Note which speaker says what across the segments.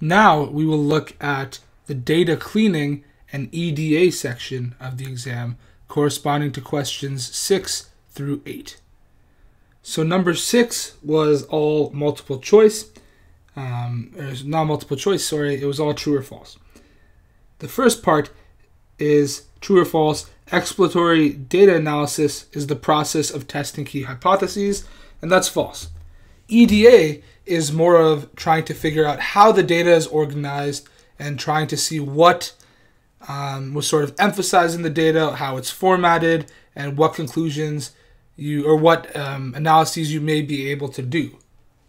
Speaker 1: Now we will look at the data cleaning and EDA section of the exam corresponding to questions 6 through 8. So number 6 was all multiple choice. Um, not multiple choice, sorry, it was all true or false. The first part is true or false. Exploratory data analysis is the process of testing key hypotheses, and that's false. EDA is more of trying to figure out how the data is organized and trying to see what um, was sort of emphasizing the data, how it's formatted, and what conclusions you or what um, analyses you may be able to do,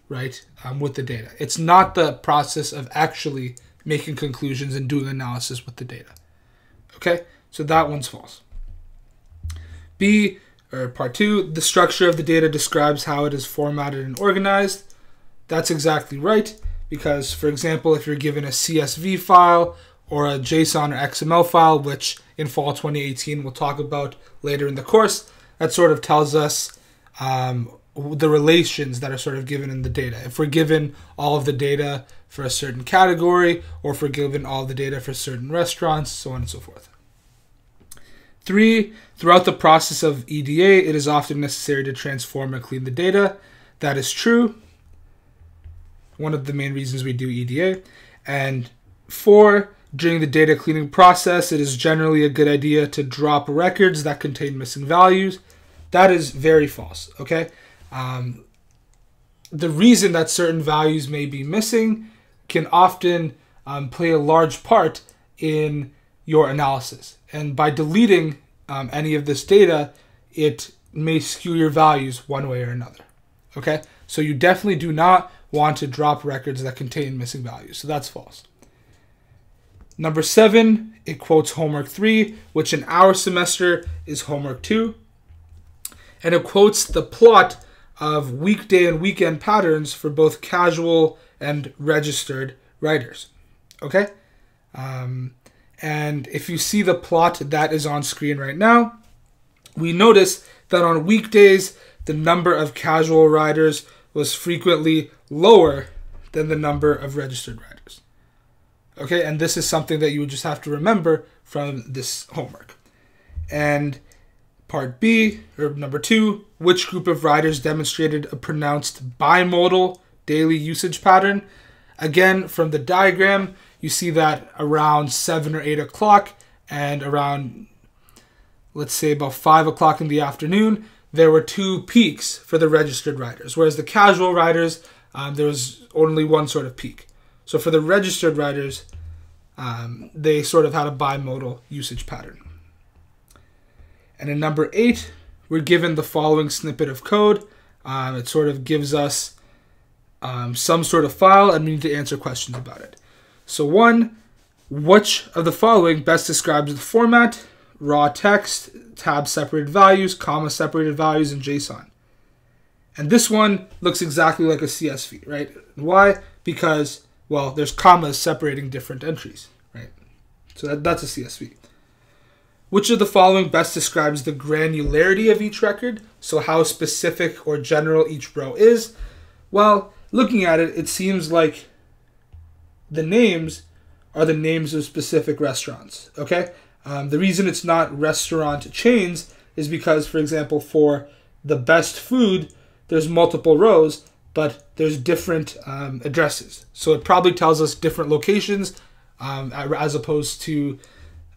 Speaker 1: right, um, with the data. It's not the process of actually making conclusions and doing analysis with the data. Okay, so that one's false. B, or part two, the structure of the data describes how it is formatted and organized. That's exactly right, because, for example, if you're given a CSV file or a JSON or XML file, which in fall 2018 we'll talk about later in the course, that sort of tells us um, the relations that are sort of given in the data. If we're given all of the data for a certain category, or if we're given all the data for certain restaurants, so on and so forth. Three, throughout the process of EDA, it is often necessary to transform and clean the data. That is true one of the main reasons we do EDA. And four, during the data cleaning process, it is generally a good idea to drop records that contain missing values. That is very false, okay? Um, the reason that certain values may be missing can often um, play a large part in your analysis. And by deleting um, any of this data, it may skew your values one way or another. Okay? So you definitely do not want to drop records that contain missing values. So that's false. Number seven, it quotes homework three, which in our semester is homework two. And it quotes the plot of weekday and weekend patterns for both casual and registered writers. Okay? Um, and if you see the plot that is on screen right now, we notice that on weekdays, the number of casual riders was frequently lower than the number of registered riders. Okay, and this is something that you would just have to remember from this homework. And part B, or number two, which group of riders demonstrated a pronounced bimodal daily usage pattern? Again, from the diagram, you see that around 7 or 8 o'clock and around, let's say, about 5 o'clock in the afternoon, there were two peaks for the registered riders, whereas the casual riders, um, there was only one sort of peak. So for the registered riders, um, they sort of had a bimodal usage pattern. And in number eight, we're given the following snippet of code. Um, it sort of gives us um, some sort of file, and we need to answer questions about it. So one, which of the following best describes the format, raw text, tab separated values, comma separated values, and JSON. And this one looks exactly like a CSV, right? Why? Because, well, there's commas separating different entries, right? So that, that's a CSV. Which of the following best describes the granularity of each record? So how specific or general each row is? Well, looking at it, it seems like the names are the names of specific restaurants, okay? Um, the reason it's not restaurant chains is because, for example, for the best food, there's multiple rows, but there's different um, addresses. So it probably tells us different locations um, as opposed to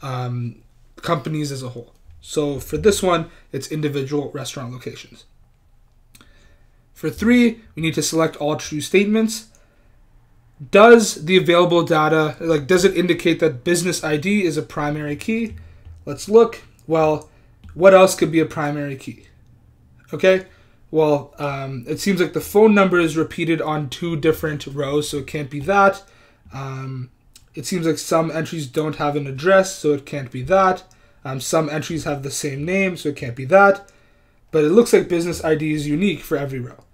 Speaker 1: um, companies as a whole. So for this one, it's individual restaurant locations. For three, we need to select all true statements. Does the available data like does it indicate that business id is a primary key? Let's look. Well what else could be a primary key? Okay? Well um, it seems like the phone number is repeated on two different rows so it can't be that. Um, it seems like some entries don't have an address so it can't be that. Um, some entries have the same name so it can't be that. But it looks like business id is unique for every row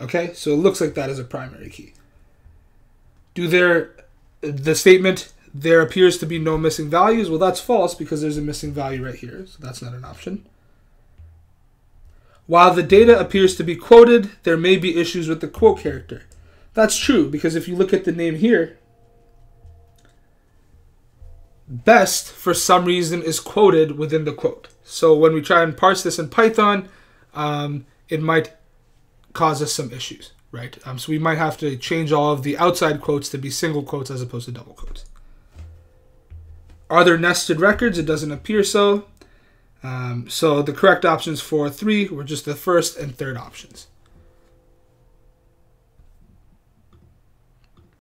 Speaker 1: okay so it looks like that is a primary key do there the statement there appears to be no missing values? Well, that's false because there's a missing value right here, so that's not an option. While the data appears to be quoted, there may be issues with the quote character. That's true because if you look at the name here, best for some reason is quoted within the quote. So when we try and parse this in Python, um, it might cause us some issues, right? Um, so we might have to change all of the outside quotes to be single quotes as opposed to double quotes. Are there nested records? It doesn't appear so. Um, so the correct options for three were just the first and third options.